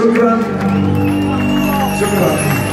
شكرا شكرا